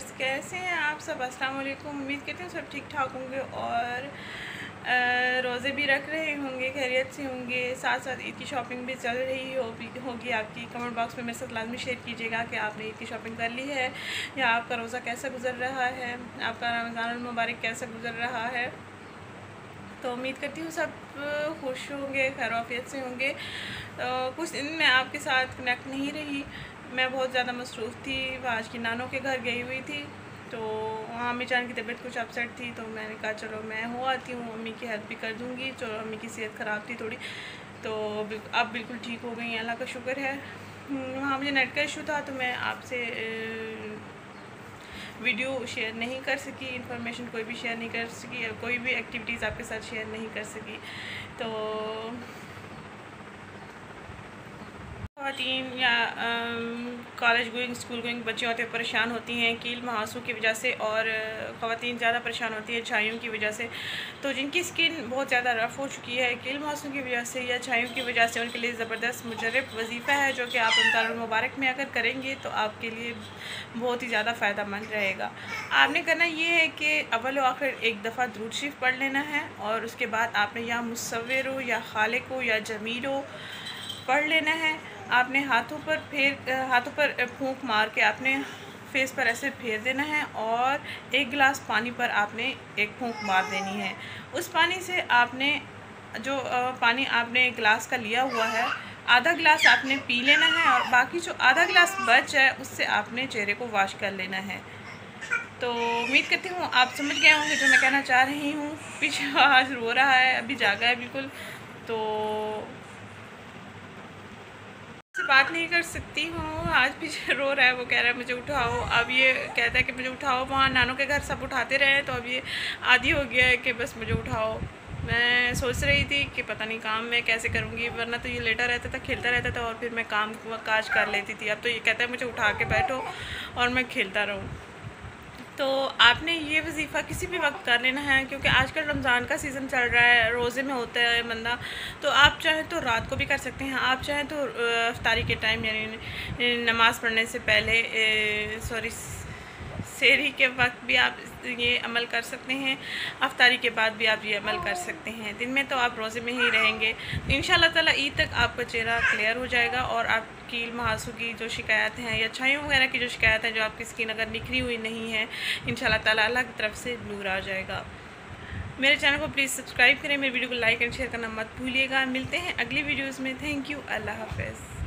Viewers कैसे हैं आप सब? अस्सलाम वालेकुम उम्मीद करती हूँ सब ठीक ठाक होंगे और रोज़े भी रख रहे होंगे, खैरियत से होंगे। साथ साथ ईद की शॉपिंग भी चल रही हो होगी आपकी। कमेंट बॉक्स में मेरे साथ लाजमी शेयर कीजिएगा कि आपने ईद की शॉपिंग कर ली है या आपका रोज़ा कैसा गुजर रहा है, आपका रमज़ान मुबारक कैसा गुजर रहा है। तो उम्मीद करती हूँ सब खुश होंगे, खैर से होंगे। तो कुछ दिन मैं आपके साथ कनेक्ट नहीं रही। मैं बहुत ज़्यादा मसरूफ़ थी आज की नानों के घर गई हुई थी तो वहाँ अम्मी जान की तबीयत कुछ अपसेट थी तो मैंने कहा चलो मैं हो आती हूँ अम्मी की हेल्प भी कर दूँगी चलो अम्मी की सेहत ख़राब थी थोड़ी तो अब बिल्कुल ठीक हो गई अल्लाह का शुक्र है। हम्म, वहाँ मुझे नेट का इशू था तो मैं आपसे वीडियो शेयर नहीं कर सकी इन्फॉर्मेशन कोई भी शेयर नहीं कर सकी कोई भी एक्टिविटीज़ आपके साथ शेयर नहीं कर सकी तो खातन या कॉलेज गोइंग स्कूल गोइंग बच्चे होते हैं, परेशान होती हैं, कील महासों की वजह से और ख़वान ज़्यादा परेशान होती हैं छाइयों की वजह से। तो जिनकी स्किन बहुत ज़्यादा रफ़ हो चुकी है, कील महासों की वजह से या छाइयों की वजह से, उनके लिए ज़बरदस्त मुजरब वजीफ़ा है, जो कि आप मुबारक में अगर करेंगे तो आपके लिए बहुत ही ज़्यादा फ़ायदा मंद रहेगा। आपने करना ये है कि अवल आखिर एक दफ़ा द्रूद शरीफ पढ़ लेना है और उसके बाद आपने या मुसवर हो, या खालिक हो, या जमील हो, पढ़ लेना है। आपने हाथों पर फेर हाथों पर फूंक मार के आपने फेस पर ऐसे फेर देना है और एक गिलास पानी पर आपने एक फूंक मार देनी है। उस पानी से आपने, जो पानी आपने एक गिलास का लिया हुआ है, आधा गिलास आपने पी लेना है और बाकी जो आधा गिलास बच है, उससे आपने चेहरे को वॉश कर लेना है। तो उम्मीद करती हूँ आप समझ गए होंगे जो मैं कहना चाह रही हूँ। पीछे आज रो रहा है, अभी जागा है बिल्कुल। तो बात नहीं कर सकती हूँ। आज भी रो रहा है, वो कह रहा है, मुझे उठाओ। अब ये कहता है कि, मुझे उठाओ। वहाँ नानों के घर सब उठाते रहे तो अब ये आदि हो गया है कि बस मुझे उठाओ। मैं सोच रही थी कि पता नहीं काम मैं कैसे करूँगी, वरना तो ये लेटा रहता था, खेलता रहता था, और फिर मैं काम काज कर लेती थी। अब तो ये कहता है, मुझे उठा के बैठो और मैं खेलता रहूँ। तो आपने ये वजीफ़ा किसी भी वक्त कर लेना है, क्योंकि आजकल रमज़ान का सीज़न चल रहा है, रोज़े में होता है बंदा। तो आप चाहें तो रात को भी कर सकते हैं, आप चाहें तो अफ्तारी के टाइम यानी नमाज़ पढ़ने से पहले सॉरी सेरी के वक्त भी आप ये अमल कर सकते हैं, अफ्तारी के बाद भी आप ये अमल कर सकते हैं। दिन में तो आप रोज़े में ही रहेंगे। तो इन ताला ईद तक आपका चेहरा क्लियर हो जाएगा और आपकी महासों की जो शिकायत हैं या छाइयों वगैरह की जो शिकायत है जो आपकी स्किन अगर निखरी हुई नहीं है इन ताला अल्लाह की तरफ़ से दूर आ जाएगा। मेरे चैनल को प्लीज़ सब्सक्राइब करें, मेरे वीडियो को लाइक एंड शेयर करना मत भूलिएगा। मिलते हैं अगली वीडियोज़ में। Thank you. Allah half